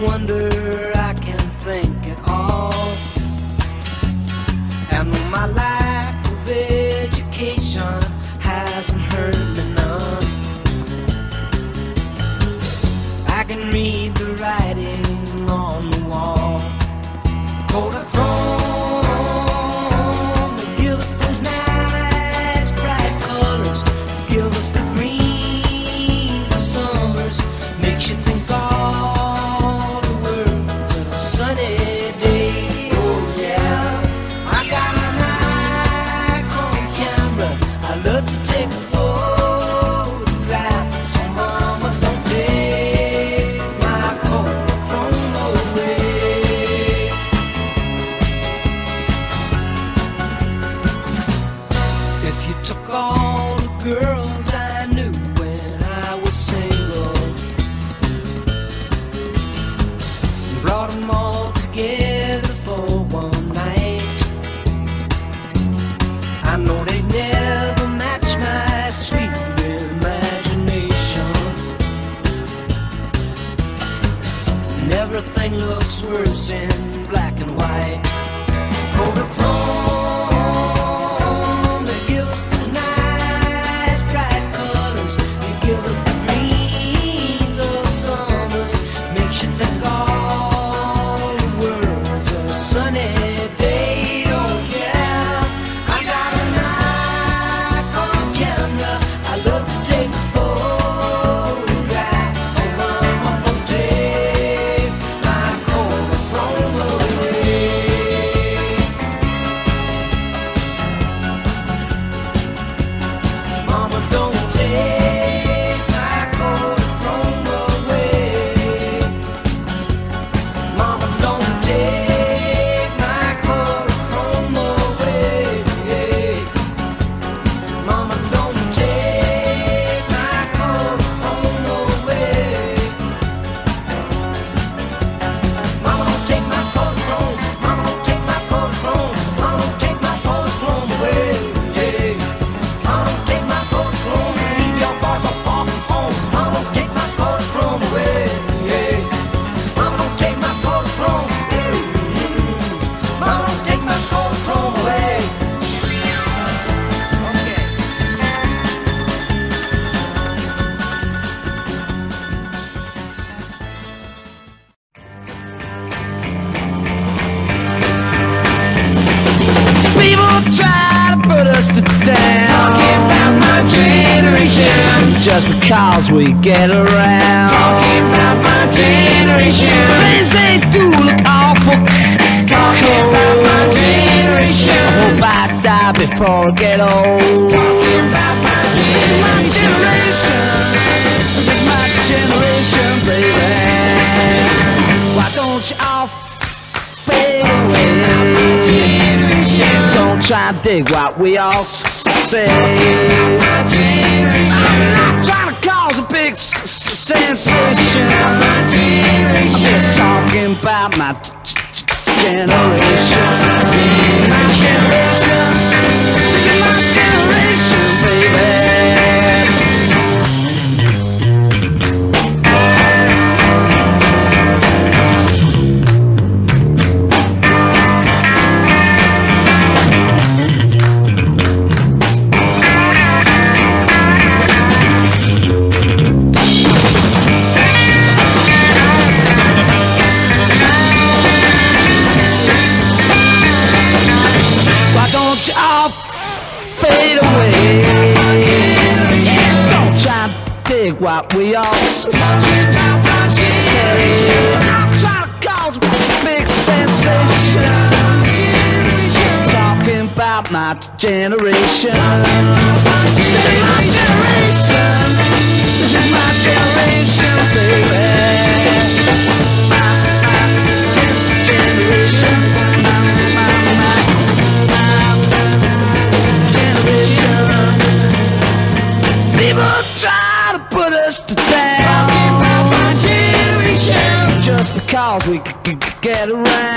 wonder. we get around. Talking about my generation. Things they do look awful. Talking about my generation. I hope I die before I get old. Talking about my generation. My generation, baby. Why don't you all fade away? Don't try and dig what we all say. I'm not trying to sensation. I'm just talking about my generation. My generation. what we all Trying to cause a big sensation Just my generation.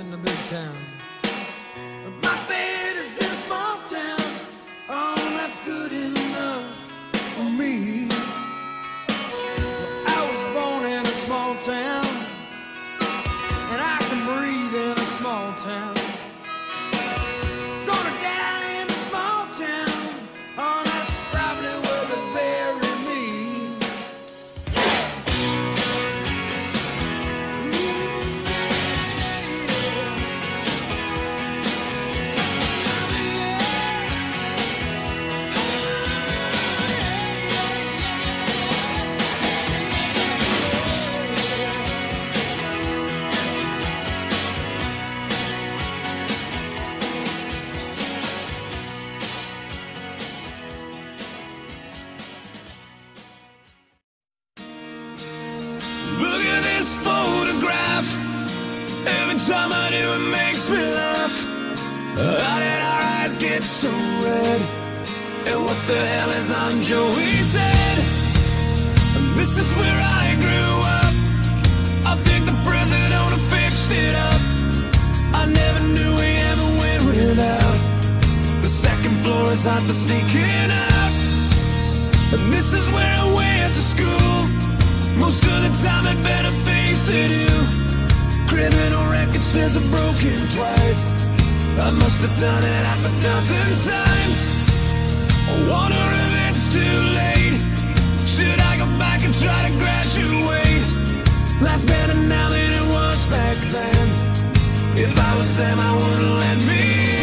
in the big town. outside for sneaking up. And this is where I went to school. Most of the time, had better things to do. Criminal record says I'm broken twice. I must have done it half a dozen times. I wonder if it's too late. Should I go back and try to graduate? Life's better now than it was back then. If I was them, I wouldn't let me.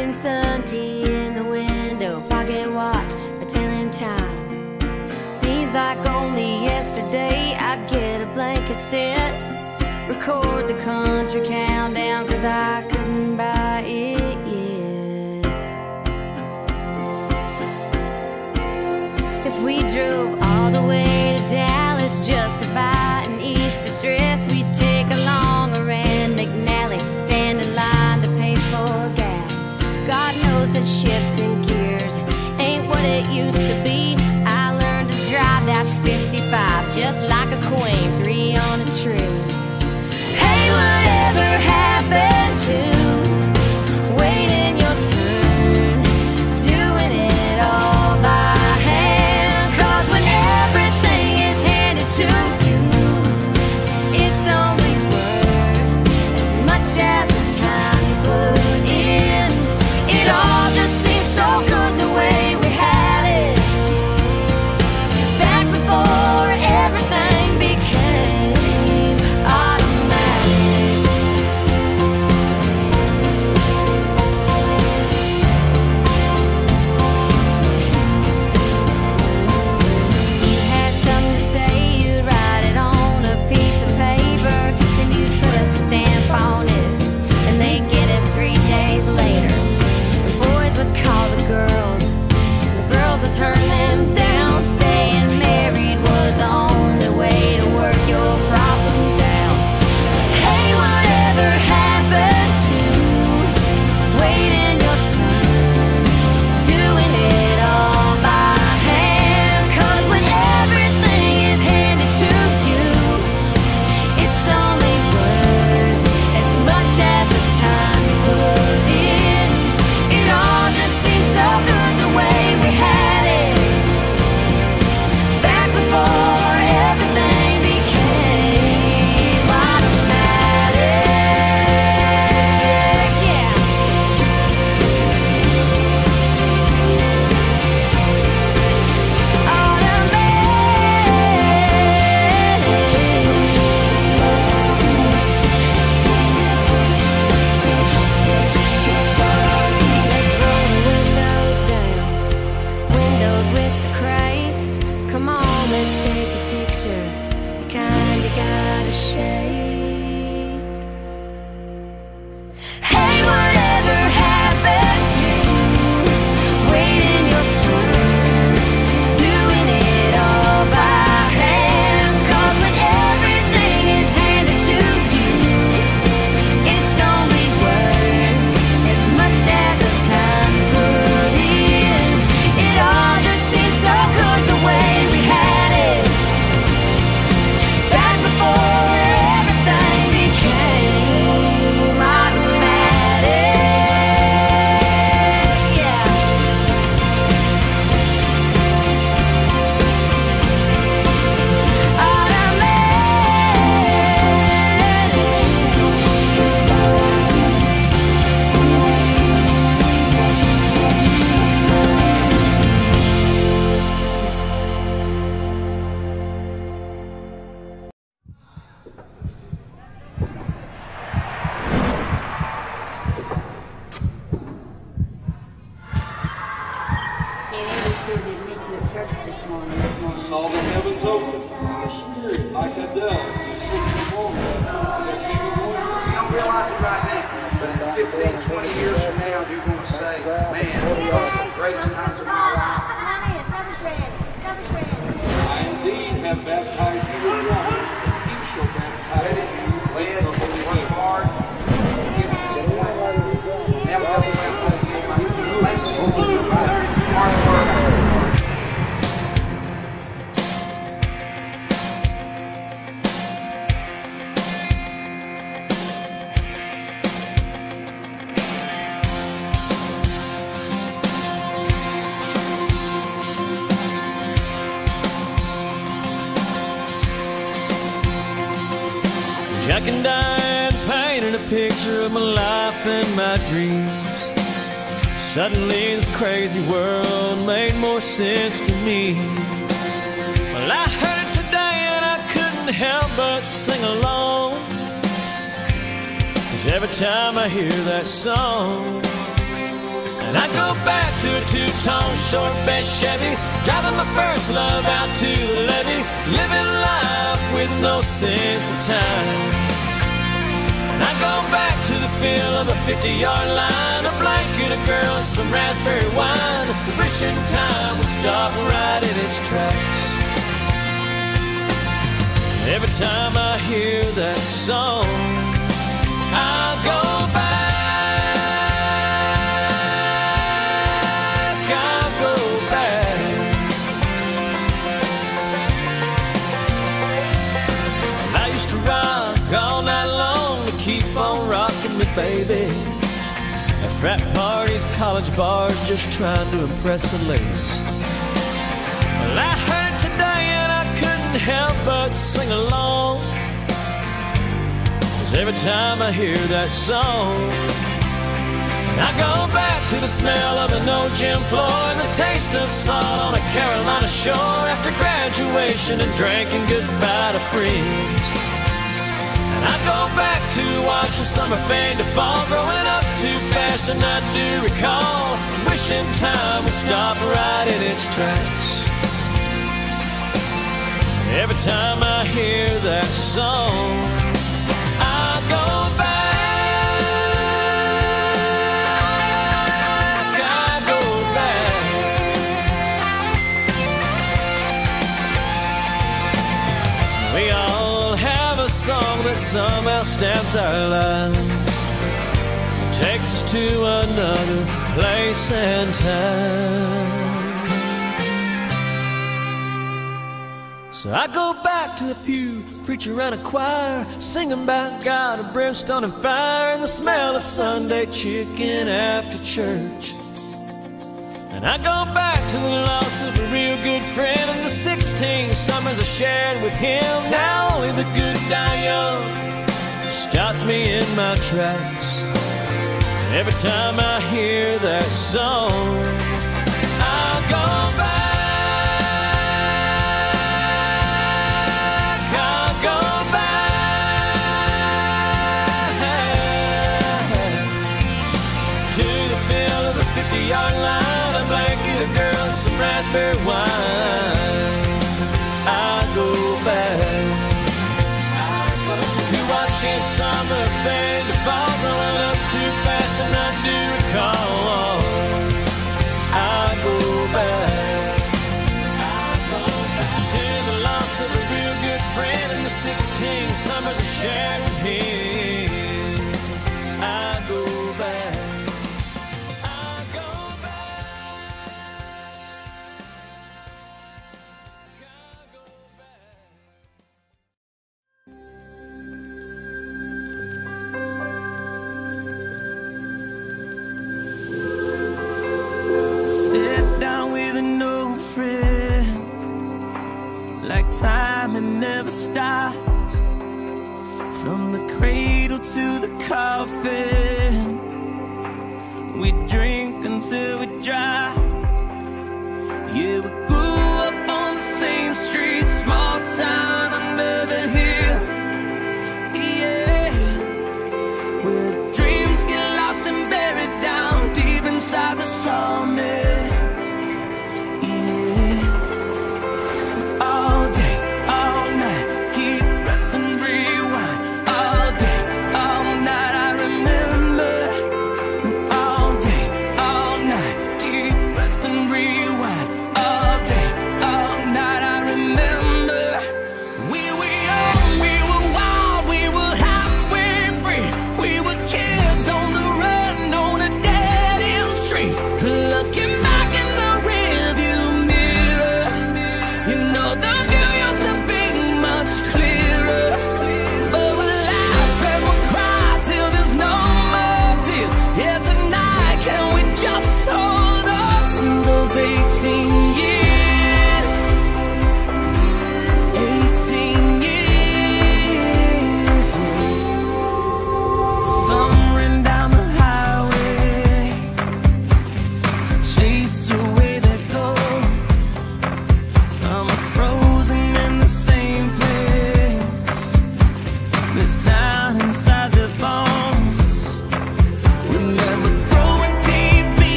Captain Sun tea in the window, pocket watch, telling time. Seems like only yesterday I'd get a blank cassette, record the country countdown, cause I couldn't buy it yet. If we drove all the way to Dallas just to that shifting gears ain't what it used to be. I learned to drive that 55 just like a queen, three on a tree. Hey, whatever happened? To picture of my life and my dreams. Suddenly, this crazy world made more sense to me. Well, I heard it today and I couldn't help but sing along. Cause every time I hear that song, and I go back to a two-tone short bed Chevy, driving my first love out to the levee, living life with no sense of time. And I go back feel of a 50-yard line, a blanket, a girl, some raspberry wine. Wishing time would stop right in its tracks. Every time I hear that song, I go college bars, just trying to impress the ladies. Well, I heard today and I couldn't help but sing along. Cause every time I hear that song, I go back to the smell of an old gym floor and the taste of salt on a Carolina shore after graduation and drinking goodbye to friends. And I go back to watching summer fade to fall, growing up too fast, and I do recall wishing time would stop right in its tracks. Every time I hear that song, I go back. I go back. We takes us to another place and time. So I go back to the pew, preacher and a choir, singing about God of brimstone and fire, and the smell of Sunday chicken after church. And I go back to the loss of a real good friend and the 16 summers I shared with him. Now only the good die young stops me in my tracks. Every time I hear that song, I go back. I go back to the feel of a 50 yard line, a blanket, a girl, some raspberry wine. I go back. I ancient summer fade to fall, growing up too fast, do